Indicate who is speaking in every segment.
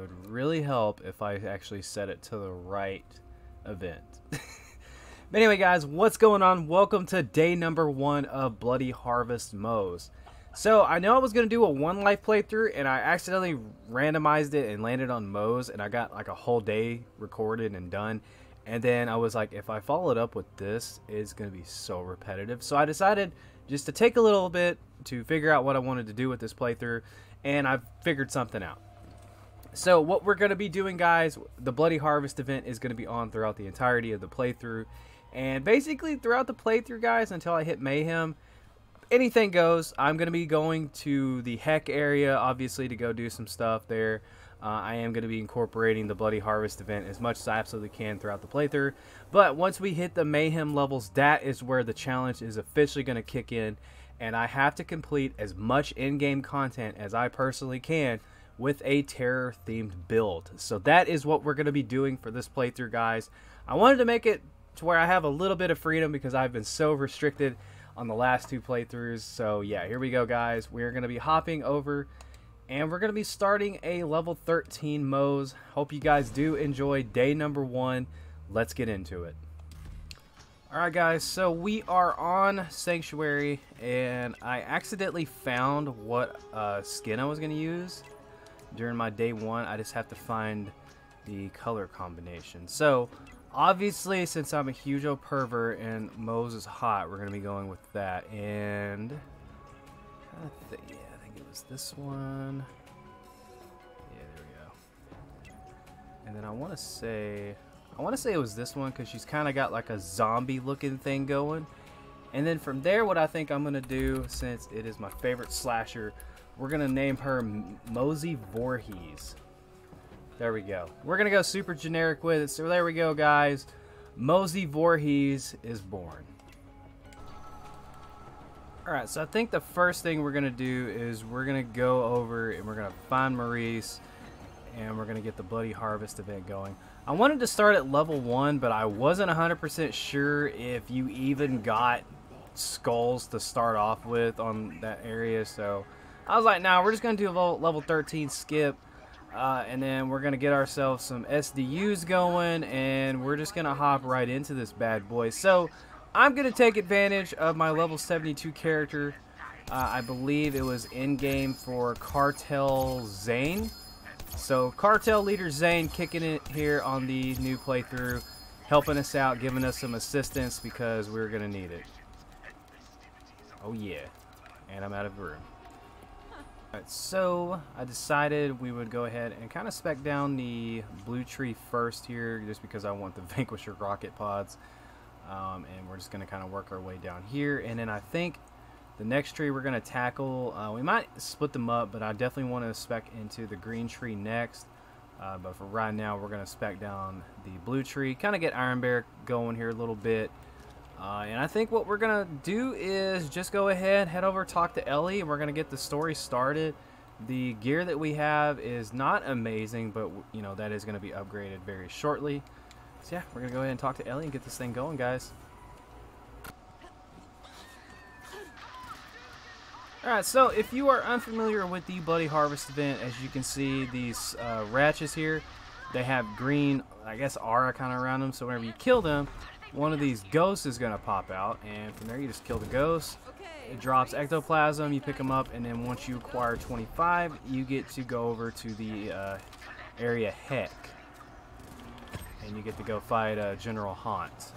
Speaker 1: it would really help if I actually set it to the right event. anyway, guys, what's going on? Welcome to day number one of Bloody Harvest Moze. So, I know I was going to do a one life playthrough, and I accidentally randomized it and landed on Moze, and I got like a whole day recorded and done. And then I was like, if I follow it up with this, it's going to be so repetitive. So I decided just to take a little bit to figure out what I wanted to do with this playthrough, and I've figured something out. So what we're going to be doing, guys, the Bloody Harvest event is going to be on throughout the entirety of the playthrough. And basically throughout the playthrough, guys, until I hit Mayhem, anything goes. I'm going to be going to the Heck area, obviously, to go do some stuff there. Uh, I am going to be incorporating the Bloody Harvest event as much as I absolutely can throughout the playthrough. But once we hit the Mayhem levels, that is where the challenge is officially going to kick in. And I have to complete as much in-game content as I personally can with a terror-themed build. So that is what we're going to be doing for this playthrough, guys. I wanted to make it to where I have a little bit of freedom because I've been so restricted on the last two playthroughs. So yeah, here we go, guys. We're going to be hopping over and we're going to be starting a level 13 Moze. Hope you guys do enjoy day number one. Let's get into it. Alright guys, so we are on Sanctuary, and I accidentally found what uh, skin I was going to use during my day one. I just have to find the color combination. So, obviously, since I'm a huge old pervert and Moze is hot, we're going to be going with that. And, yeah, I think, it was this one. Yeah, there we go. And then I want to say, I want to say it was this one because she's kind of got like a zombie looking thing going. And then from there, what I think I'm going to do, since it is my favorite slasher, we're going to name her Mosey Voorhees. There we go. We're going to go super generic with it. So there we go, guys. Mosey Voorhees is born. Alright, so I think the first thing we're going to do is we're going to go over and we're going to find Maurice and we're going to get the Bloody Harvest event going. I wanted to start at level 1, but I wasn't 100% sure if you even got skulls to start off with on that area, so I was like, nah, we're just going to do a level, level 13 skip. Uh, and then we're going to get ourselves some SDUs going, and we're just going to hop right into this bad boy. So, I'm going to take advantage of my level 72 character. Uh, I believe it was in-game for Cartel Zane. So Cartel Leader Zane kicking it here on the new playthrough, helping us out, giving us some assistance because we're going to need it. Oh yeah. And I'm out of room. Alright, so I decided we would go ahead and kind of spec down the blue tree first here just because I want the Vanquisher rocket pods. Um, and we're just going to kind of work our way down here. And then I think the next tree we're going to tackle, uh, we might split them up, but I definitely want to spec into the green tree next. Uh, but for right now, we're going to spec down the blue tree, kind of get Iron Bear going here a little bit. Uh, and I think what we're going to do is just go ahead, head over, talk to Ellie, and we're going to get the story started. The gear that we have is not amazing, but, you know, that is going to be upgraded very shortly. So yeah, we're going to go ahead and talk to Ellie and get this thing going, guys. Alright, so if you are unfamiliar with the Bloody Harvest event, as you can see, these uh, ratches here, they have green, I guess, aura kind of around them, so whenever you kill them, one of these ghosts is going to pop out, and from there you just kill the ghost. It drops ectoplasm, you pick them up, and then once you acquire 25, you get to go over to the uh, area Heck and you get to go fight uh, General Haunt.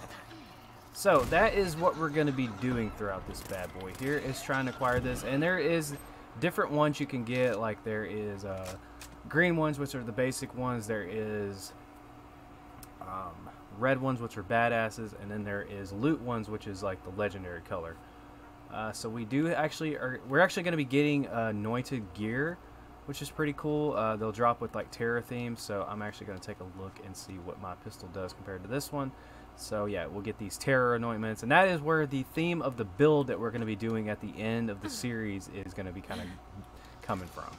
Speaker 1: So that is what we're going to be doing throughout this bad boy here is trying to acquire this and there is different ones you can get like there is uh, green ones which are the basic ones there is um, red ones which are badasses and then there is loot ones which is like the legendary color uh, so we do actually are we're actually going to be getting anointed gear which is pretty cool. Uh, they'll drop with like terror themes, so I'm actually going to take a look and see what my pistol does compared to this one. So yeah, we'll get these terror anointments, and that is where the theme of the build that we're going to be doing at the end of the series is going to be kind of coming from.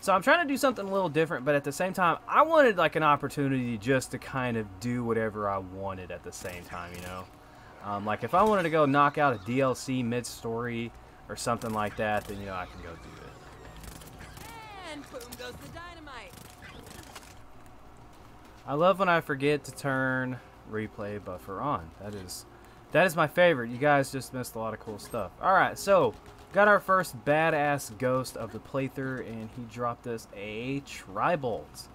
Speaker 1: So I'm trying to do something a little different, but at the same time, I wanted like an opportunity just to kind of do whatever I wanted at the same time, you know? Um, like if I wanted to go knock out a DLC mid-story or something like that, then, you know, I can go do it
Speaker 2: and boom goes the dynamite.
Speaker 1: I love when I forget to turn replay buffer on. That is that is my favorite. You guys just missed a lot of cool stuff. Alright, so got our first badass ghost of the playthrough and he dropped us a Tribolt.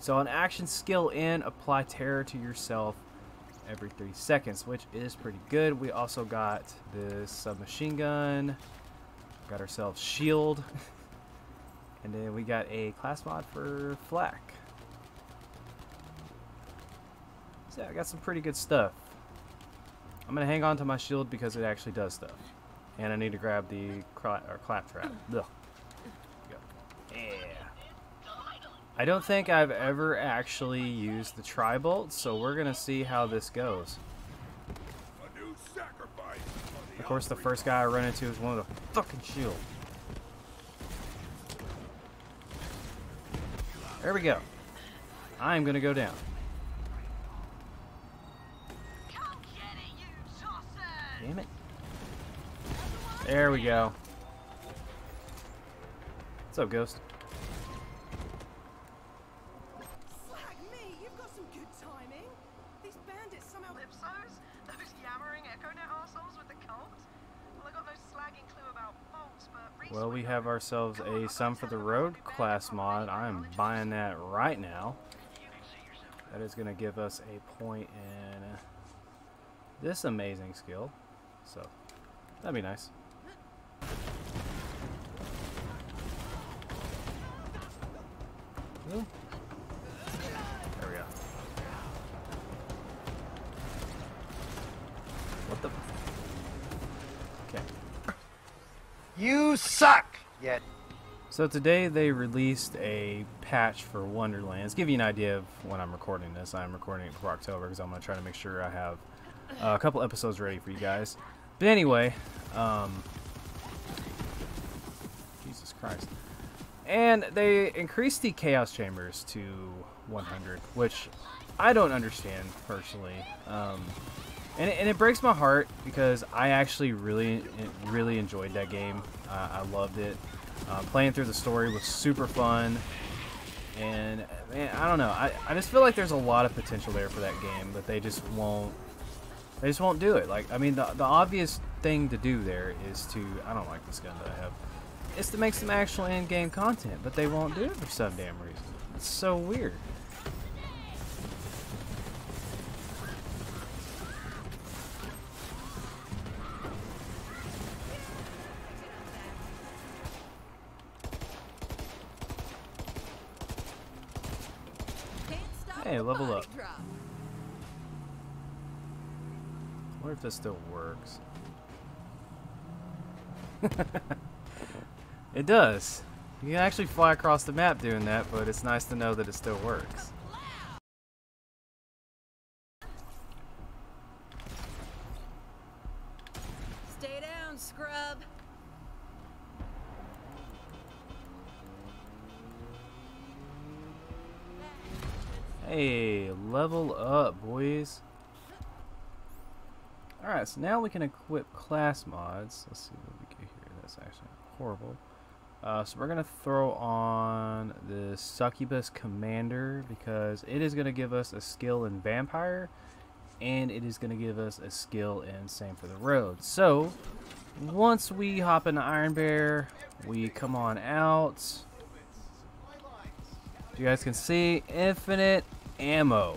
Speaker 1: So an action skill in, apply terror to yourself every three seconds, which is pretty good. We also got this submachine gun, got ourselves shield, and then we got a class mod for flak. So yeah, I got some pretty good stuff. I'm gonna hang on to my shield because it actually does stuff, and I need to grab the cla or clap trap. Ugh. Yeah. I don't think I've ever actually used the Tribolt, so we're gonna see how this goes. Of course, the first guy I run into is one of the fucking shield. There we go. I'm gonna go down. Damn it. There we go. What's up, Ghost? Well, we have ourselves a Some for the Road class mod. I'm buying that right now. That is going to give us a point in this amazing skill. So, that'd be nice. There we go. What the... Okay.
Speaker 2: You suck! Yet.
Speaker 1: So today they released a patch for Wonderlands. Give you an idea of when I'm recording this. I'm recording it for October because I'm going to try to make sure I have uh, a couple episodes ready for you guys. But anyway, um, Jesus Christ. And they increased the Chaos Chambers to 100, which I don't understand personally. Um, and, it, and it breaks my heart because I actually really, really enjoyed that game. Uh, I loved it. Uh, playing through the story was super fun. And, man, I don't know. I, I just feel like there's a lot of potential there for that game, but they just won't they just won't do it. Like, I mean, the, the obvious thing to do there is to, I don't like this gun that I have, is to make some actual in-game content, but they won't do it for some damn reason. It's so weird. Hey, level up wonder if this still works. it does. You can actually fly across the map doing that, but it's nice to know that it still works.
Speaker 3: Stay down, scrub.
Speaker 1: Hey, level up, boys. Alright, so now we can equip class mods. Let's see what we get here. That's actually horrible. Uh, so we're going to throw on the Succubus Commander because it is going to give us a skill in Vampyr and it is going to give us a skill in Some for the Road. So, once we hop into Iron Bear, we come on out. You guys can see infinite ammo.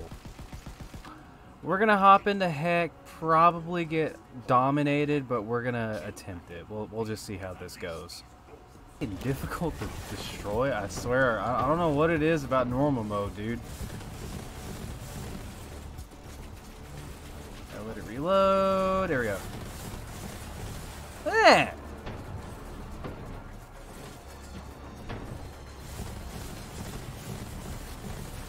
Speaker 1: We're going to hop into Heck probably get dominated, but we're gonna attempt it. We'll, we'll just see how this goes. Difficult to destroy, I swear. I, I don't know what it is about normal mode, dude. Gotta let it reload. There we go. Eh!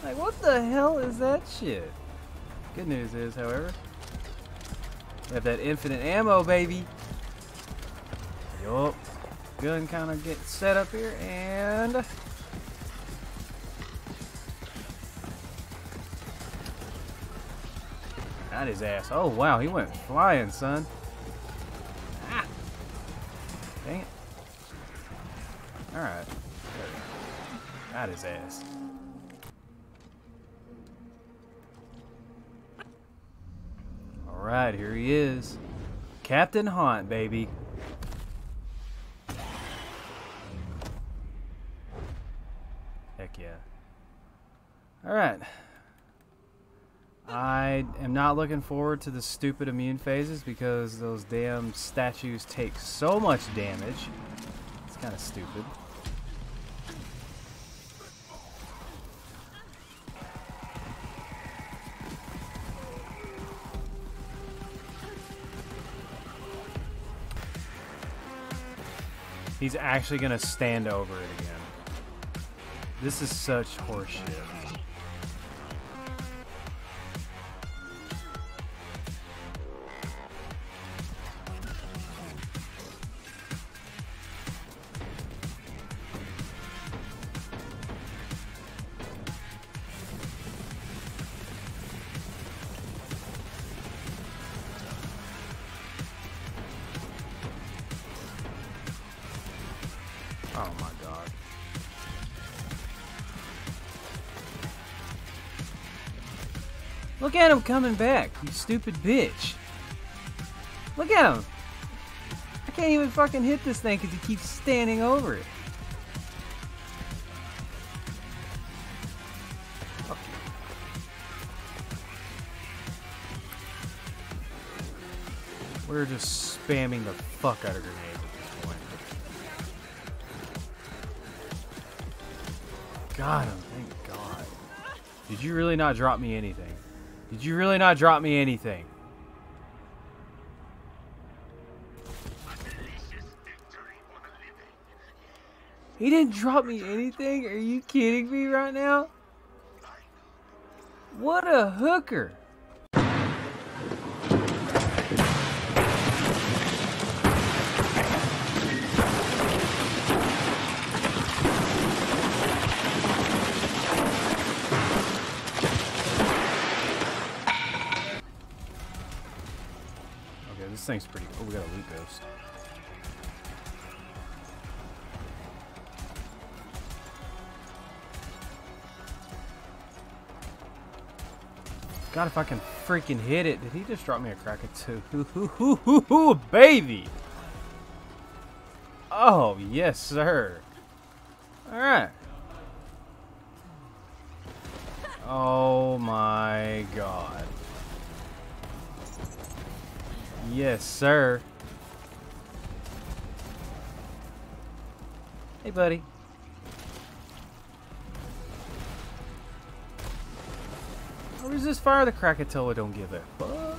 Speaker 1: Like, what the hell is that shit? Good news is, however, we have that infinite ammo, baby. Yup gun kind of get set up here and got his ass. Oh wow he went flying son. Ah. dang it. All right. Got his ass. All right here he is. Captain Haunt baby. Alright. I am not looking forward to the stupid immune phases because those damn statues take so much damage. It's kind of stupid. He's actually going to stand over it again. This is such horseshit. Look at him coming back, you stupid bitch. Look at him. I can't even fucking hit this thing because he keeps standing over it. We're just spamming the fuck out of grenades at this point. Got him, thank God. Did you really not drop me anything? Did you really not drop me anything? He didn't drop me anything? Are you kidding me right now? What a hooker! This thing's pretty. Oh, we got a loot ghost. God, if I can freaking hit it. Did he just drop me a Krakatoa? Baby! Oh, yes, sir. Alright. Oh my god. Yes, sir. Hey, buddy. Oh, How does this fire the Krakatoa don't give a fuck? Oh.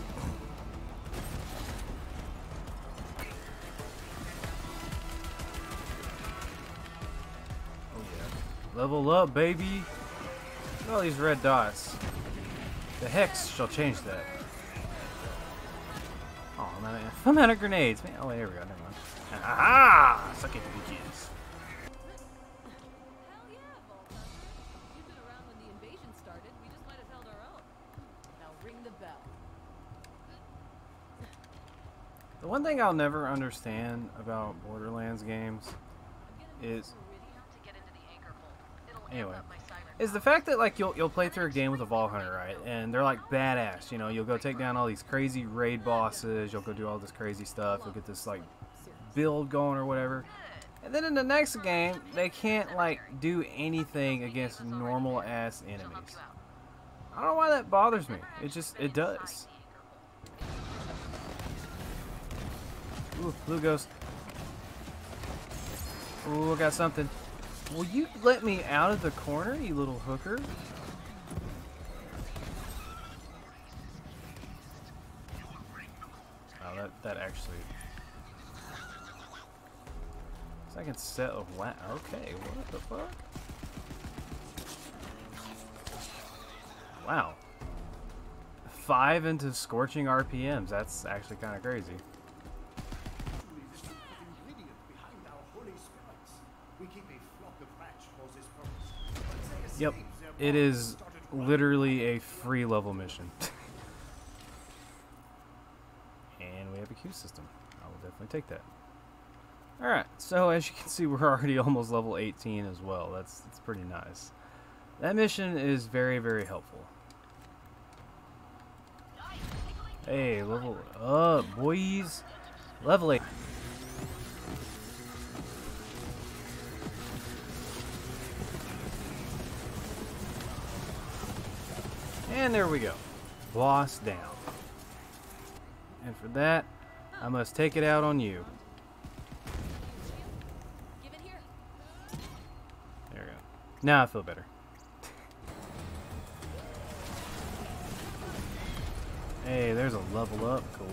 Speaker 1: Level up, baby. Look at all these red dots. The hex shall change that. I'm out of, I'm out of grenades. Man, oh, there we go. Never mind. Ah, suck it, bitches.
Speaker 3: The
Speaker 1: one thing I'll never understand about Borderlands games is anyway is the fact that like you'll you'll play through a game with a Vault Hunter, right? And they're like badass, you know. You'll go take down all these crazy raid bosses. You'll go do all this crazy stuff. You'll get this like build going or whatever. And then in the next game, they can't like do anything against normal ass enemies. I don't know why that bothers me. It just it does. Ooh, blue ghost. Ooh, got something. Will you let me out of the corner, you little hooker? Oh, that that actually. Second set of la- Okay, what the fuck? Wow. Five into scorching RPMs. That's actually kind of crazy. Yep, it is literally a free level mission. and we have a queue system. I will definitely take that. Alright, so as you can see, we're already almost level 18 as well. That's, that's pretty nice. That mission is very, very helpful. Hey, level up, boys. Level 8. And there we go. Boss down. And for that, I must take it out on you. There we go. Now I feel better. Hey, there's a level up. Cool.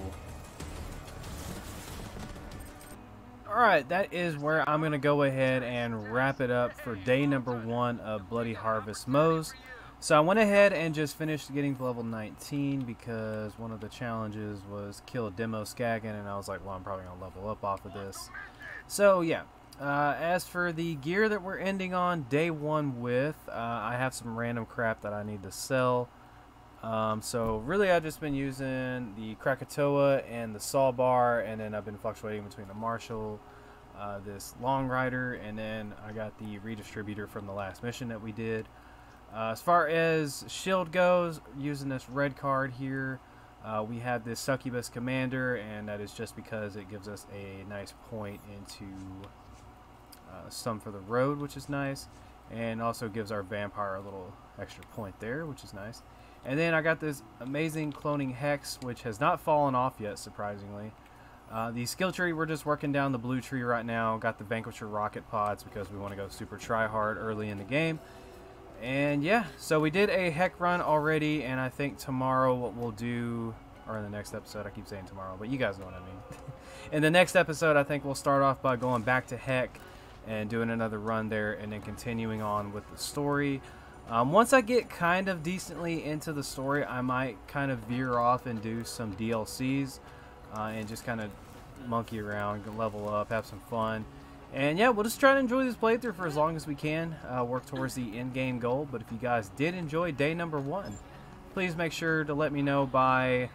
Speaker 1: Alright, that is where I'm going to go ahead and wrap it up for day number one of Bloody Harvest Moze. So I went ahead and just finished getting to level 19 because one of the challenges was kill Demoskaggon and I was like, well, I'm probably going to level up off of this. So yeah, uh, as for the gear that we're ending on day one with, uh, I have some random crap that I need to sell. Um, so really I've just been using the Krakatoa and the Sawbar and then I've been fluctuating between the Marshall, uh, this Long Rider, and then I got the redistributor from the last mission that we did. Uh, as far as shield goes, using this red card here, uh, we have this Succubus Commander, and that is just because it gives us a nice point into uh, some for the road, which is nice, and also gives our vampire a little extra point there, which is nice. And then I got this amazing cloning hex, which has not fallen off yet, surprisingly. Uh, the skill tree, we're just working down the blue tree right now. Got the Vanquisher rocket pods because we want to go super try hard early in the game. And yeah, so we did a heck run already, and I think tomorrow what we'll do, or in the next episode, I keep saying tomorrow, but you guys know what I mean. in the next episode, I think we'll start off by going back to heck and doing another run there, and then continuing on with the story. Um, once I get kind of decently into the story, I might kind of veer off and do some DLCs uh, and just kind of monkey around, level up, have some fun. And yeah, we'll just try to enjoy this playthrough for as long as we can, uh, work towards the end game goal. But if you guys did enjoy day number one, please make sure to let me know by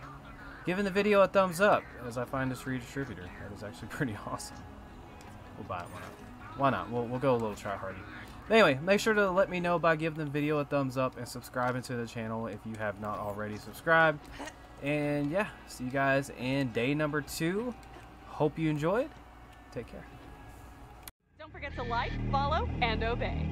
Speaker 1: giving the video a thumbs up as I find this redistributor. That is actually pretty awesome. We'll buy it, why not? Why not? We'll, we'll go a little try hardy. Anyway, make sure to let me know by giving the video a thumbs up and subscribing to the channel if you have not already subscribed. And yeah, see you guys in day number two. Hope you enjoyed. Take care.
Speaker 4: Forget to like, follow, and obey.